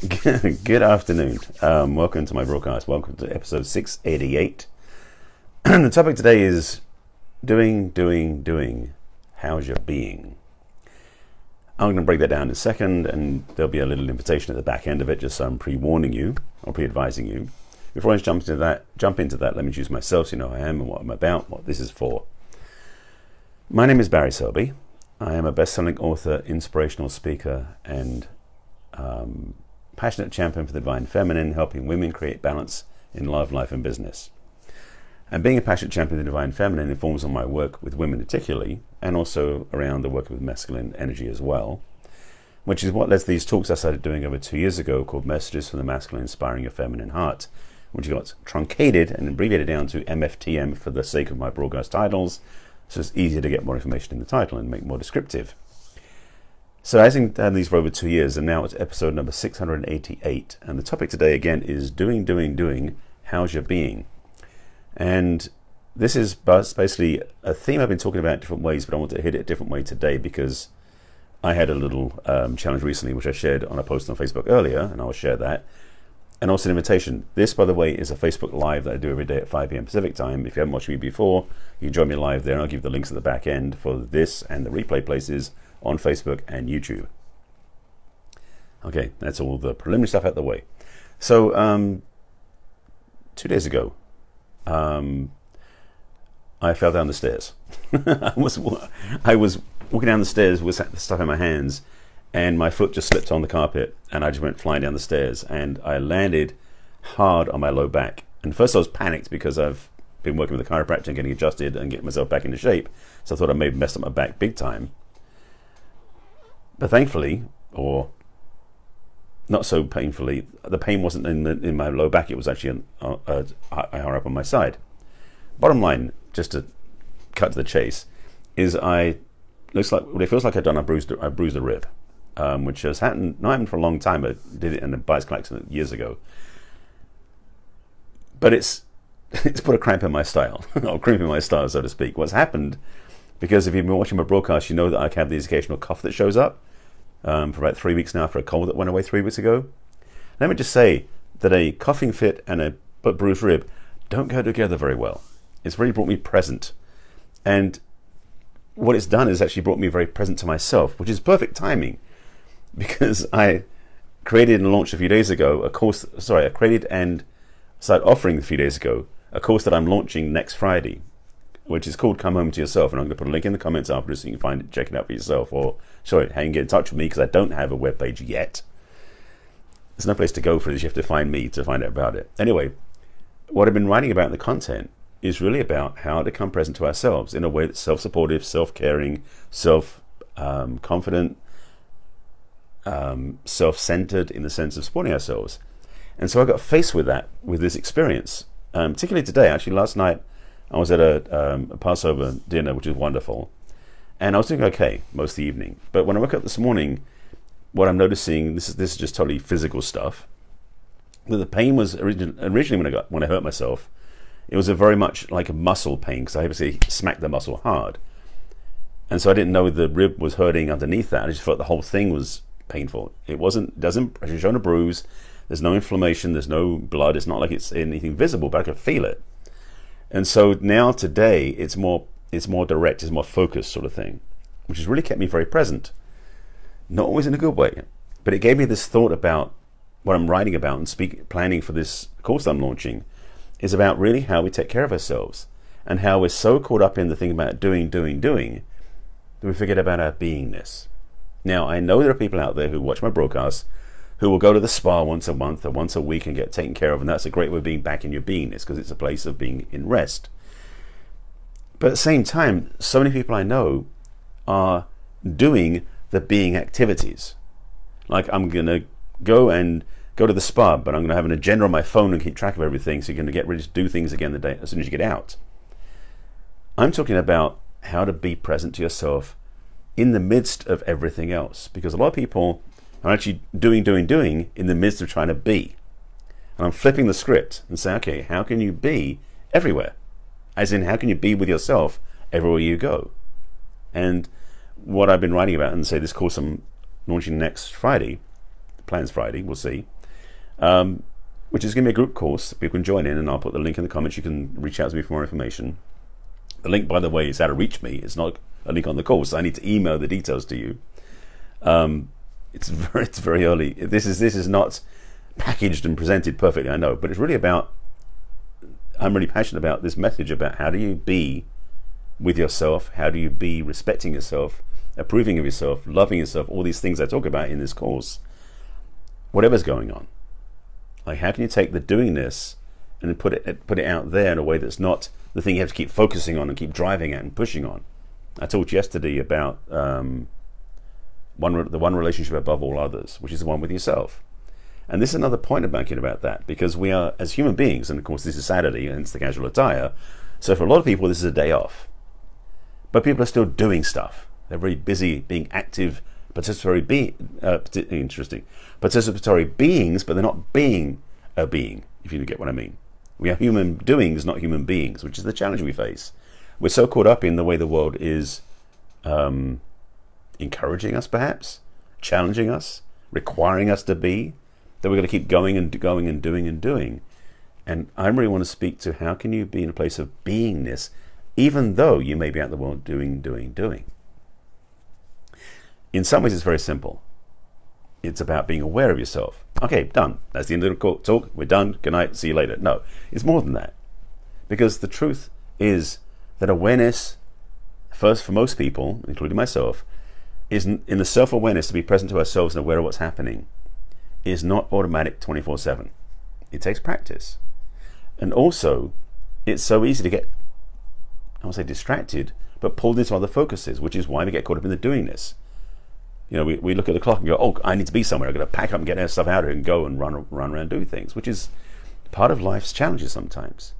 Good afternoon. Um, welcome to my broadcast. Welcome to episode 688. And the topic today is doing, doing, doing. How's your being? I'm going to break that down in a second, and there'll be a little invitation at the back end of it, just so I'm pre-warning you or pre-advising you. Before I jump into that, jump into that, let me introduce myself so you know who I am and what I'm about, what this is for. My name is Barry Selby. I am a best-selling author, inspirational speaker, and um, passionate champion for the divine feminine, helping women create balance in love, life, and business. And being a passionate champion of the divine feminine informs on my work with women particularly, and also around the work with masculine energy as well, which is what led to these talks I started doing over two years ago called Messages from the Masculine Inspiring Your Feminine Heart, which got truncated and abbreviated down to MFTM for the sake of my broadcast titles, so it's easier to get more information in the title and make more descriptive. So as I've done these for over two years, and now it's episode number 688. And the topic today again is doing, doing, doing. How's your being? And this is basically a theme I've been talking about different ways, but I want to hit it a different way today because I had a little um, challenge recently, which I shared on a post on Facebook earlier, and I'll share that. And also an invitation. This, by the way, is a Facebook Live that I do every day at 5 p.m. Pacific time. If you haven't watched me before, you can join me live there, and I'll give you the links at the back end for this and the replay places on Facebook and YouTube. Okay, that's all the preliminary stuff out the way. So, um, two days ago, um, I fell down the stairs. I was I was walking down the stairs with stuff in my hands, and my foot just slipped on the carpet, and I just went flying down the stairs, and I landed hard on my low back. And first, I was panicked because I've been working with a chiropractor and getting adjusted and getting myself back into shape. So I thought I may have messed up my back big time. But thankfully, or not so painfully, the pain wasn't in, the, in my low back, it was actually in, uh, uh, higher up on my side. Bottom line, just to cut to the chase, is I looks like well, it feels like I've done a bruised I bruised a rib, um, which has happened not happened for a long time. I did it in a bicycle accident years ago. But it's it's put a cramp in my style, or crimp in my style, so to speak. What's happened? Because if you've been watching my broadcast, you know that I have the occasional cough that shows up um, for about three weeks now for a cold that went away three weeks ago. Let me just say that a coughing fit and a bruised rib don't go together very well. It's really brought me present. And what it's done is actually brought me very present to myself, which is perfect timing because I created and launched a few days ago a course, sorry, I created and started offering a few days ago a course that I'm launching next Friday which is called Come Home to Yourself. And I'm going to put a link in the comments after so you can find it, check it out for yourself. Or, sorry, how you can get in touch with me because I don't have a web page yet. There's no place to go for this. You have to find me to find out about it. Anyway, what I've been writing about in the content is really about how to come present to ourselves in a way that's self supportive, self caring, self confident, um, self centered in the sense of supporting ourselves. And so I got faced with that, with this experience, um, particularly today. Actually, last night I was at a, um, a Passover dinner, which is wonderful, and I was doing okay most of the evening. But when I woke up this morning, what I'm noticing this is this is just totally physical stuff. That the pain was originally when I got when I hurt myself, it was a very much like a muscle pain because I obviously smacked the muscle hard, and so I didn't know the rib was hurting underneath that. I just felt the whole thing was painful. It wasn't doesn't it's shown a bruise. There's no inflammation. There's no blood. It's not like it's anything visible, but I could feel it. And so now today it's more it's more direct, it's more focused sort of thing, which has really kept me very present. Not always in a good way, but it gave me this thought about what I'm writing about and speak planning for this course I'm launching is about really how we take care of ourselves and how we're so caught up in the thing about doing, doing, doing that we forget about our beingness. Now, I know there are people out there who watch my broadcasts who will go to the spa once a month or once a week and get taken care of. And that's a great way of being back in your beingness because it's a place of being in rest. But at the same time, so many people I know are doing the being activities. Like I'm going to go and go to the spa, but I'm going to have an agenda on my phone and keep track of everything so you're going to get ready to do things again the day as soon as you get out. I'm talking about how to be present to yourself in the midst of everything else because a lot of people I'm actually doing, doing, doing in the midst of trying to be. And I'm flipping the script and saying, okay, how can you be everywhere? As in, how can you be with yourself everywhere you go? And what I've been writing about, and say this course I'm launching next Friday, Plans Friday. We'll see. Um, which is going to be a group course. People can join in, and I'll put the link in the comments. You can reach out to me for more information. The link, by the way, is how to reach me. It's not a link on the course. I need to email the details to you. Um, it's very, it's very early. This is this is not packaged and presented perfectly. I know, but it's really about. I'm really passionate about this message about how do you be with yourself? How do you be respecting yourself, approving of yourself, loving yourself? All these things I talk about in this course. Whatever's going on, like how can you take the doing this and put it put it out there in a way that's not the thing you have to keep focusing on and keep driving at and pushing on. I talked yesterday about um, one the one relationship above all others, which is the one with yourself. And this is another point I'm making about that because we are, as human beings, and of course this is Saturday, hence the casual attire. So for a lot of people, this is a day off. But people are still doing stuff. They're very busy being active, participatory, be- uh, interesting, participatory beings, but they're not being a being. If you get what I mean, we are human doings, not human beings, which is the challenge we face. We're so caught up in the way the world is um, encouraging us, perhaps, challenging us, requiring us to be, that we're going to keep going and going and doing and doing. And I really want to speak to how can you be in a place of beingness, even though you may be out the world doing, doing, doing. In some ways, it's very simple. It's about being aware of yourself. Okay, done. That's the end of the talk. We're done. Good night. See you later. No, it's more than that. Because the truth is that awareness, first for most people, including myself, is in the self awareness to be present to ourselves and aware of what's happening, is not automatic 24 7. It takes practice. And also, it's so easy to get, I won't say distracted, but pulled into other focuses, which is why we get caught up in the doingness. You know, we, we look at the clock and go, oh, I need to be somewhere. I've got to pack up and get our stuff out of here and go and run, run around do things, which is part of life's challenges sometimes.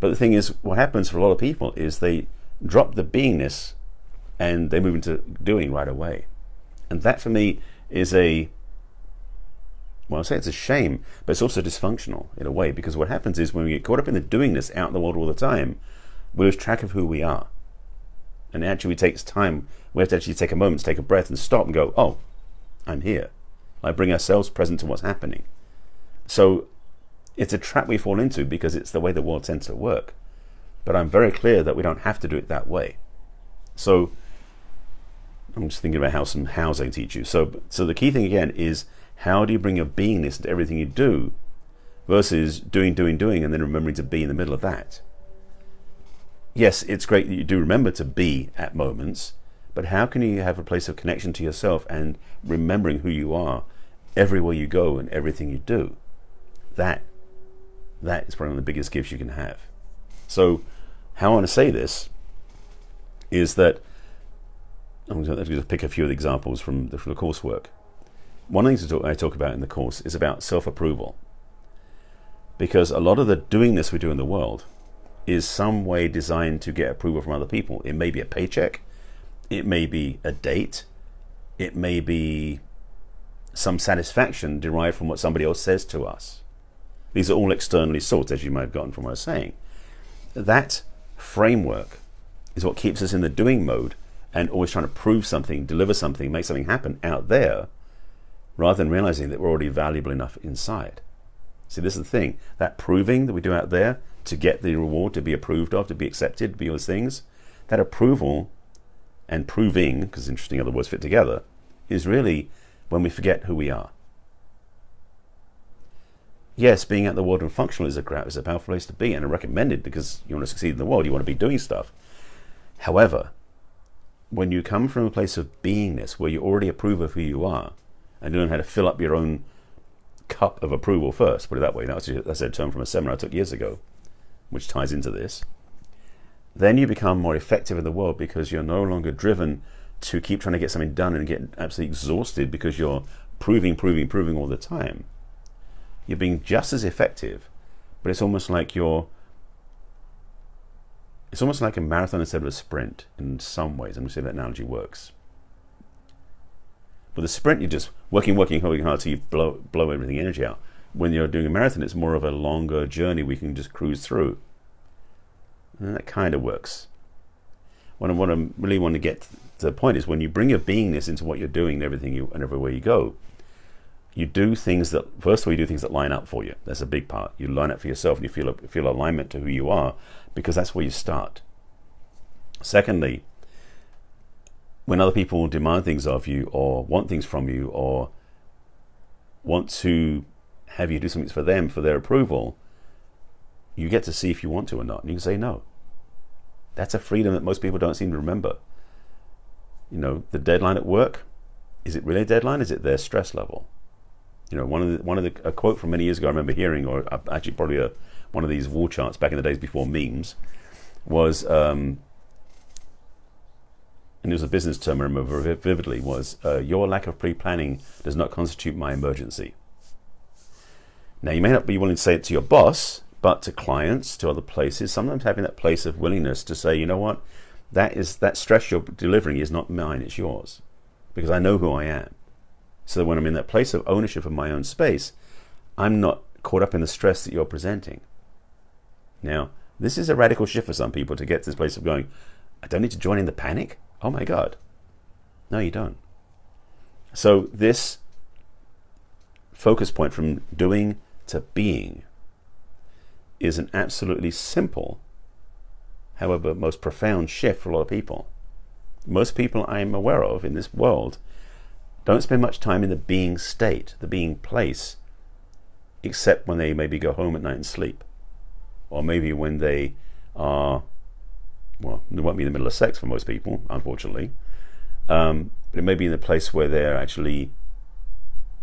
But the thing is, what happens for a lot of people is they drop the beingness and they move into doing right away. And that for me is a well, I say it's a shame, but it's also dysfunctional in a way because what happens is when we get caught up in the doingness out in the world all the time, we lose track of who we are. And it actually takes time. We have to actually take a moment take a breath and stop and go, oh, I'm here. Like bring ourselves present to what's happening. So it's a trap we fall into because it's the way the world tends to work. But I'm very clear that we don't have to do it that way. So I'm just thinking about how some housing teach you. So, so the key thing again is how do you bring your beingness into everything you do versus doing, doing, doing, and then remembering to be in the middle of that. Yes, it's great that you do remember to be at moments, but how can you have a place of connection to yourself and remembering who you are everywhere you go and everything you do? That that is probably one of the biggest gifts you can have. So, how I want to say this is that I'm going to pick a few of the examples from the, from the coursework. One of the things I talk about in the course is about self approval. Because a lot of the doing this we do in the world is some way designed to get approval from other people. It may be a paycheck, it may be a date, it may be some satisfaction derived from what somebody else says to us. These are all externally sought, as you might have gotten from what I was saying. That framework is what keeps us in the doing mode and always trying to prove something, deliver something, make something happen out there, rather than realizing that we're already valuable enough inside. See, this is the thing that proving that we do out there to get the reward, to be approved of, to be accepted, to be all those things, that approval and proving, because interesting other words fit together, is really when we forget who we are yes, being out the world and functional is a is a powerful place to be, and I recommend it because you want to succeed in the world. You want to be doing stuff. However, when you come from a place of beingness, where you already approve of who you are, and you learn how to fill up your own cup of approval first, put it that way, that's, that's a term from a seminar I took years ago, which ties into this. Then you become more effective in the world because you're no longer driven to keep trying to get something done and get absolutely exhausted because you're proving, proving, proving all the time you're being just as effective, but it's almost like you're it's almost like a marathon instead of a sprint in some ways. I'm going to if that analogy works. With a sprint, you're just working, working, working hard till you blow, blow everything energy out. When you're doing a marathon, it's more of a longer journey we can just cruise through. And that kind of works. What I, what I really want to get to the point is when you bring your beingness into what you're doing and everything you, and everywhere you go, you do things that first of all you do things that line up for you. That's a big part. You line up for yourself and you feel feel alignment to who you are because that's where you start. Secondly, when other people demand things of you or want things from you or want to have you do something for them for their approval, you get to see if you want to or not. And you can say no. That's a freedom that most people don't seem to remember. You know, the deadline at work, is it really a deadline? Is it their stress level? You know, one of the, one of the, a quote from many years ago I remember hearing, or actually probably a, one of these wall charts back in the days before memes, was, um, and it was a business term I remember vividly, was uh, your lack of pre-planning does not constitute my emergency. Now, you may not be willing to say it to your boss, but to clients, to other places, sometimes having that place of willingness to say, you know what, that is that stress you're delivering is not mine, it's yours. Because I know who I am. So that when I'm in that place of ownership of my own space, I'm not caught up in the stress that you're presenting. Now, this is a radical shift for some people to get to this place of going, I don't need to join in the panic? Oh my God. No, you don't. So, this focus point from doing to being is an absolutely simple, however, most profound shift for a lot of people. Most people I'm aware of in this world don't spend much time in the being state, the being place, except when they maybe go home at night and sleep. Or maybe when they are, well, they won't be in the middle of sex for most people, unfortunately. Um, but it may be in the place where they're actually,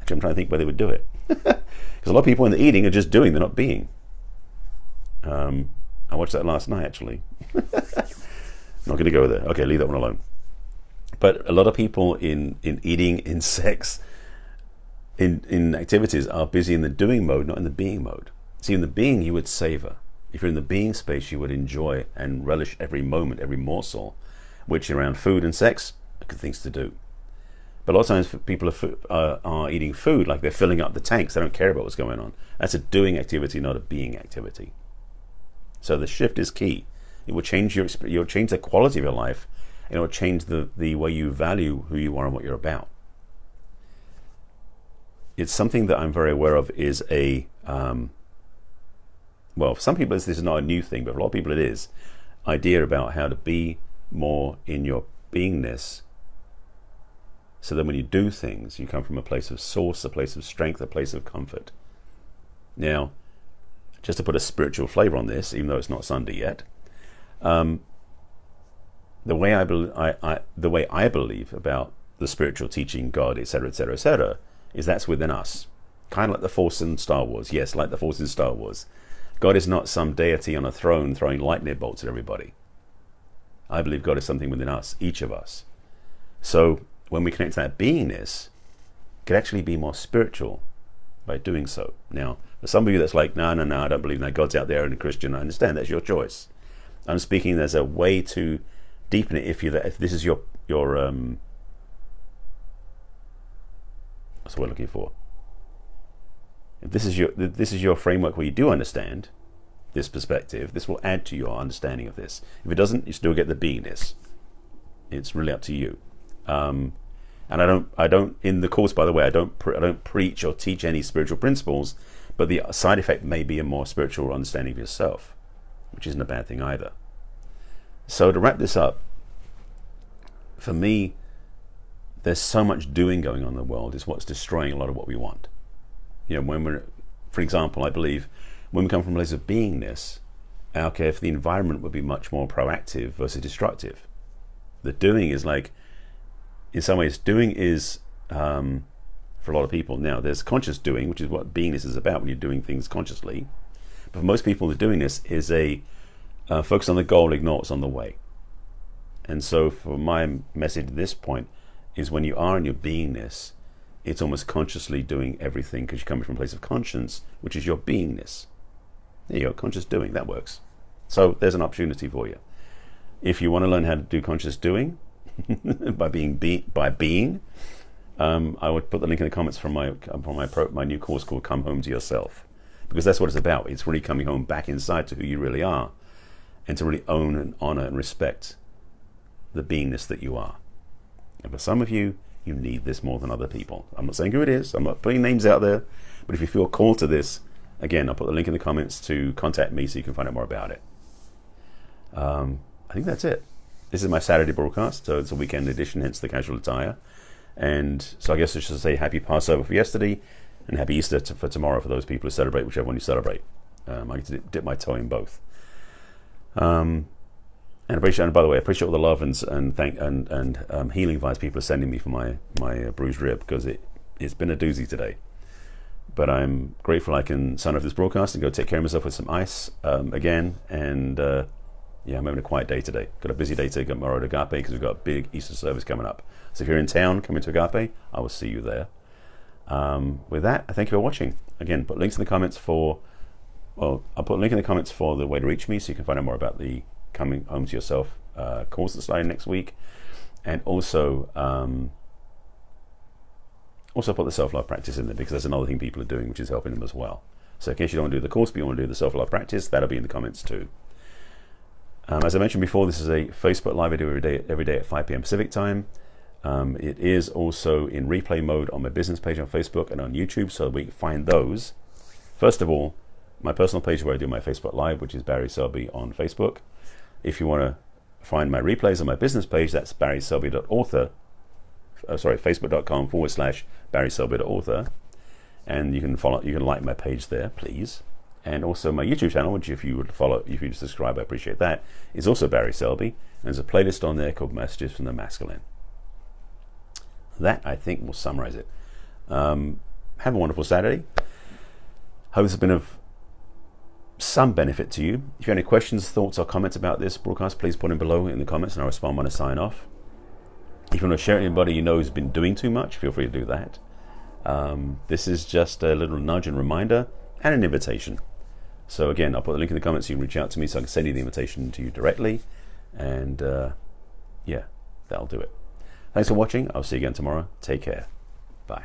actually, I'm trying to think where they would do it. Because a lot of people in they're eating are just doing, they're not being. Um, I watched that last night actually. not going to go there. Okay, leave that one alone. But a lot of people in, in eating, in sex, in, in activities are busy in the doing mode, not in the being mode. See, in the being, you would savor. If you're in the being space, you would enjoy and relish every moment, every morsel, which around food and sex are good things to do. But a lot of times people are, uh, are eating food like they're filling up the tanks. They don't care about what's going on. That's a doing activity, not a being activity. So the shift is key. It will change your it will change the quality of your life. It will change the, the way you value who you are and what you're about. It's something that I'm very aware of is a um, well, for some people this is not a new thing, but for a lot of people it is idea about how to be more in your beingness so that when you do things, you come from a place of source, a place of strength, a place of comfort. Now, just to put a spiritual flavor on this, even though it's not Sunday yet, um, the way I, be- I, I, the way I believe about the spiritual teaching, God, etc., etc., etc., is that's within us. Kind of like the Force in Star Wars. Yes, like the Force in Star Wars. God is not some deity on a throne throwing lightning bolts at everybody. I believe God is something within us, each of us. So when we connect to that beingness, could actually be more spiritual by doing so. Now, for some of you that's like, no, no, no, I don't believe that God's out there and a Christian, I understand that's your choice. I'm speaking there's a way to deepen it if you if this is your your um what's what we're looking for. If this is your this is your framework where you do understand this perspective, this will add to your understanding of this. If it doesn't, you still get the beingness. It's really up to you. Um, and I don't, I don't in the course, by the way, I don't, I don't preach or teach any spiritual principles, but the side effect may be a more spiritual understanding of yourself, which isn't a bad thing either. So to wrap this up, for me, there's so much doing going on in the world is what's destroying a lot of what we want. You know, when we're, for example, I believe when we come from a place of beingness, our care for the environment would be much more proactive versus destructive. The doing is like in some ways, doing is um, for a lot of people now. There's conscious doing, which is what beingness is about when you're doing things consciously. But for most people, the doing this is a uh, focus on the goal, ignore what's on the way. And so, for my message at this point, is when you are in your beingness, it's almost consciously doing everything because you're coming from a place of conscience, which is your beingness. There you go, conscious doing, that works. So, there's an opportunity for you. If you want to learn how to do conscious doing, by being be, by being. Um, I would put the link in the comments from my from my pro, my new course called "Come Home to Yourself," because that's what it's about. It's really coming home back inside to who you really are, and to really own and honor and respect the beingness that you are. And for some of you, you need this more than other people. I'm not saying who it is, I'm not putting names out there, but if you feel called to this, again, I'll put the link in the comments to contact me so you can find out more about it. Um, I think that's it. This is my Saturday broadcast, so it's a weekend edition, hence the casual attire. And so I guess I should say happy Passover for yesterday and happy Easter to, for tomorrow for those people who celebrate, whichever one you celebrate. Um, I get to dip my toe in both. Um, and appreciate, and by the way, I appreciate all the love and and thank and and um, healing vibes people are sending me for my my uh, bruised rib because it it's been a doozy today. But I'm grateful I can sign off this broadcast and go take care of myself with some ice um, again. And uh, yeah, I'm having a quiet day today. Got a busy day today Got tomorrow at Agape because we've got a big Easter service coming up. So if you're in town, come into Agape. I will see you there. Um, with that, I thank you for watching. Again, put links in the comments for. Well, I'll put a link in the comments for the way to reach me, so you can find out more about the coming home to yourself uh, course that's starting next week, and also um, also put the self love practice in there because that's another thing people are doing, which is helping them as well. So in case you don't want to do the course, but you want to do the self love practice, that'll be in the comments too. Um, as I mentioned before, this is a Facebook live video every day, every day at 5 p.m. Pacific time. Um, it is also in replay mode on my business page on Facebook and on YouTube, so we can find those. First of all, my personal page where I do my Facebook Live, which is Barry Selby on Facebook. If you want to find my replays on my business page, that's barryselby.author. Uh, sorry, facebook.com forward slash barryselby.author. And you can follow, you can like my page there, please. And also my YouTube channel, which if you would follow, if you subscribe, I appreciate that, is also Barry Selby. And there's a playlist on there called Messages from the Masculine. That, I think, will summarize it. Um, have a wonderful Saturday. Hope this has been of some benefit to you. If you have any questions, thoughts, or comments about this broadcast, please put them below in the comments and I'll respond when I sign off. If you want to share it with anybody you know who's been doing too much, feel free to do that. Um, this is just a little nudge and reminder and an invitation. So again, I'll put the link in the comments. You can reach out to me so I can send you the invitation to you directly. And uh, yeah, that'll do it. Thanks for watching. I'll see you again tomorrow. Take care. Bye.